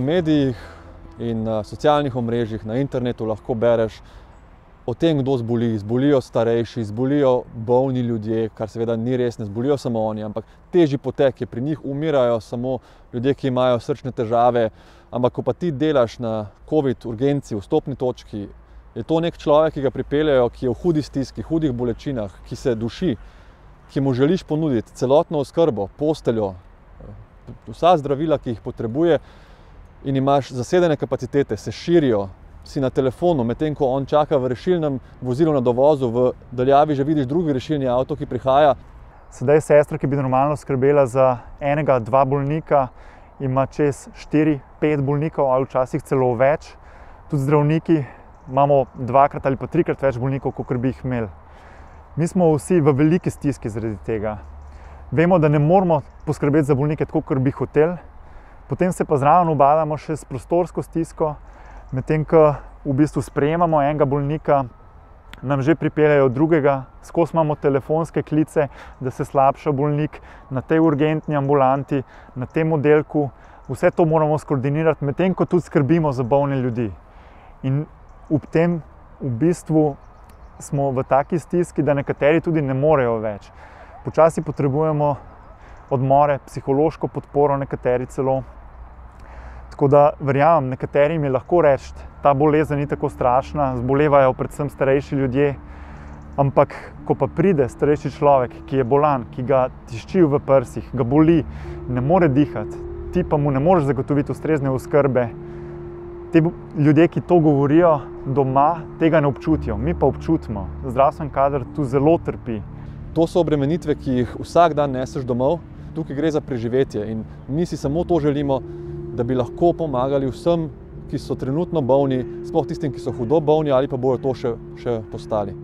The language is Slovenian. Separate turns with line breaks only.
medijih in na socialnih omrežjih, na internetu lahko bereš o tem, kdo zboli. Zbolijo starejši, zbolijo bolni ljudje, kar seveda ni res, ne zbolijo samo oni, ampak težji potek je pri njih, umirajo samo ljudje, ki imajo srčne težave. Ampak, ko pa ti delaš na COVID urgenci, vstopni točki, je to nek človek, ki ga pripeljejo, ki je v hudi stiski, hudih bolečinah, ki se duši, ki mu želiš ponuditi celotno oskrbo, posteljo, vsa zdravila, ki jih potrebuje, in imaš zasedene kapacitete, se širijo, si na telefonu, medtem ko on čaka v rešilnem vozilu na dovozu, v daljavi že vidiš drugi rešilni avto, ki prihaja.
Sedaj sestra, ki bi normalno skrbela za enega, dva bolnika, ima čez 4-5 bolnikov, ali včasih celo več. Tudi zdravniki imamo dvakrat ali pa trikrat več bolnikov, kot bi jih imeli. Mi smo vsi v veliki stiski zaradi tega. Vemo, da ne moramo poskrbeti za bolnike tako, kot bi hoteli, potem se pa zraven ubadamo še s prostorsko stisko, medtem ko v bistvu sprejemamo enega bolnika, nam že pripeljejo drugega, skozi imamo telefonske klice, da se slabša bolnik na tej urgentni ambulanti, na tem oddelku. Vse to moramo skoordinirati, medtem ko tudi skrbimo za bolne ljudi. In ob tem v bistvu smo v taki stiski, da nekateri tudi ne morejo več. Počasi potrebujemo odmore, psihološko podporo, nekateri celo. Tako da verjamem, nekaterim je lahko reči, ta bolezen ni tako strašna, zbolevajo predvsem starejši ljudje. Ampak, ko pa pride starejši človek, ki je bolan, ki ga tiščijo v prsih, ga boli, ne more dihati, ti pa mu ne moreš zagotoviti ustrezne oskrbe. Ti ljudje, ki to govorijo doma, tega ne občutijo, mi pa občutimo. Zdravstveni kader tu zelo trpi.
To so obremenitve, ki jih vsak dan neseš domov, tukaj gre za preživetje in mi si samo to želimo, da bi lahko pomagali vsem, ki so trenutno bolni, sploh tistim, ki so hudo bolni ali pa bojo to še, še postali.